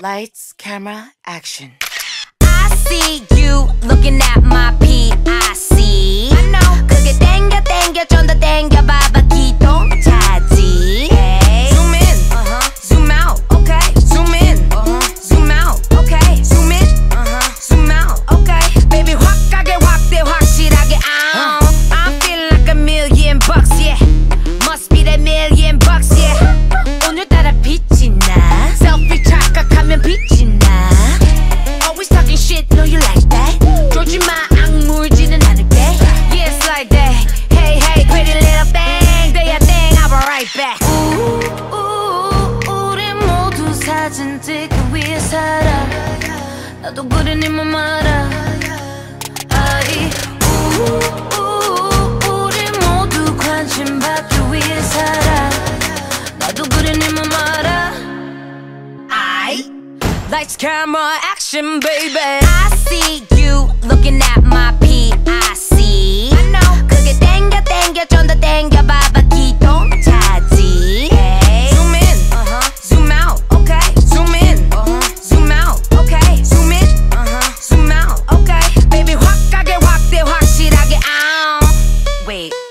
Lights, camera, action. I see 사진 찍기 위해 살아 나도 그린 힘만 말아 아이 우 우리 모두 관심 받기 위해 살아 나도 그린 힘만 말아 아이 Lights, camera, action, baby I see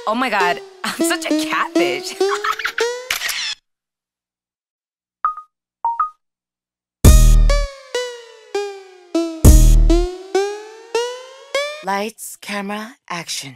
Oh my god, I'm such a catfish. Lights, camera, action.